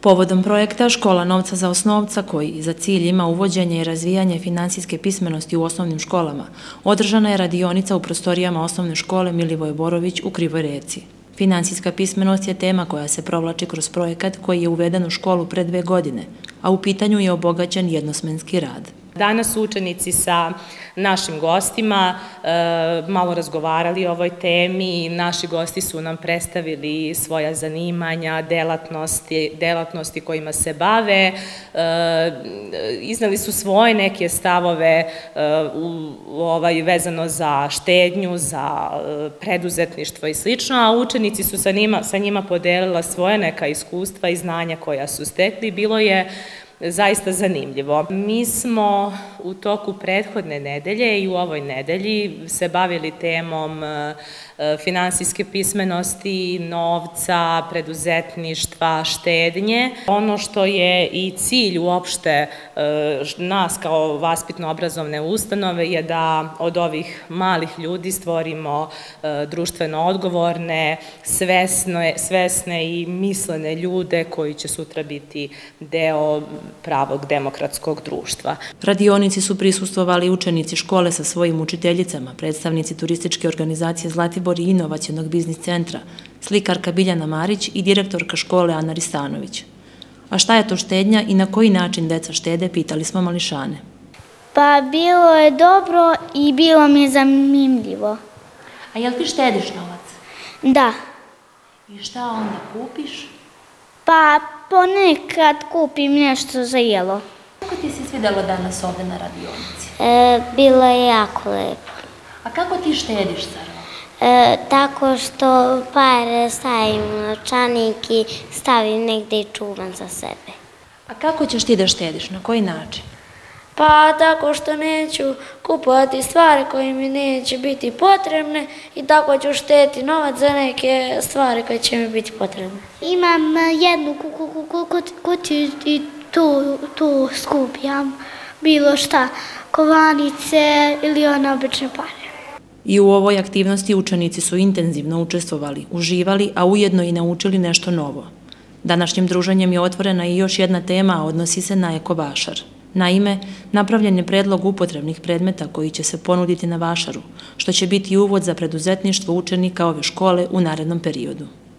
Povodom projekta Škola novca za osnovca, koji za cilj ima uvođenje i razvijanje finansijske pismenosti u osnovnim školama, održana je radionica u prostorijama osnovne škole Milivoje Borović u Krivoj reci. Finansijska pismenost je tema koja se provlači kroz projekat koji je uveden u školu pre dve godine, a u pitanju je obogaćen jednosmenski rad. Danas su učenici sa našim gostima e, malo razgovarali o ovoj temi. Naši gosti su nam predstavili svoja zanimanja, delatnosti, delatnosti kojima se bave. E, iznali su svoje neke stavove e, ovaj, vezano za štednju, za preduzetništvo i slično, a učenici su sa njima, sa njima podelila svoje neka iskustva i znanja koja su stekli. Bilo je zaista zanimljivo. Mi smo u toku prethodne nedelje i u ovoj nedelji se bavili temom e, finansijske pismenosti, novca, preduzetništva, štednje. Ono što je i cilj uopšte e, nas kao vaspitno-obrazovne ustanove je da od ovih malih ljudi stvorimo e, društveno odgovorne, svesne, svesne i mislene ljude koji će sutra biti deo pravog demokratskog društva. Radionici su prisustovali učenici škole sa svojim učiteljicama, predstavnici turističke organizacije Zlatibor i inovacijonog biznis centra, slikarka Biljana Marić i direktorka škole Ana Ristanović. A šta je to štednja i na koji način deca štede, pitali smo mališane. Pa bilo je dobro i bilo mi je zanimljivo. A jel ti štediš novac? Da. I šta onda kupiš? Pa ponekad kupim nešto za jelo. Kako ti se svidelo danas ovde na radionici? E, bilo je jako lepo. A kako ti štediš, Saro? E, tako što pare stavim u novčanik i stavim negde i čuvam za sebe. A kako ćeš ti da štediš? Na koji način? Pa tako što neću kupovati stvari koje mi neće biti potrebne i tako ću šteti novac za neke stvari koje će mi biti potrebne. Imam jednu kutiju i tu, tu skupljam bilo šta, kovanice ili one obične pare. I u ovoj aktivnosti učenici su intenzivno učestvovali, uživali, a ujedno i naučili nešto novo. Današnjim druženjem je otvorena i još jedna tema, a odnosi se na ekovašar. Naime, napravljen je predlog upotrebnih predmeta koji će se ponuditi na vašaru, što će biti uvod za preduzetništvo učenika ove škole u narednom periodu.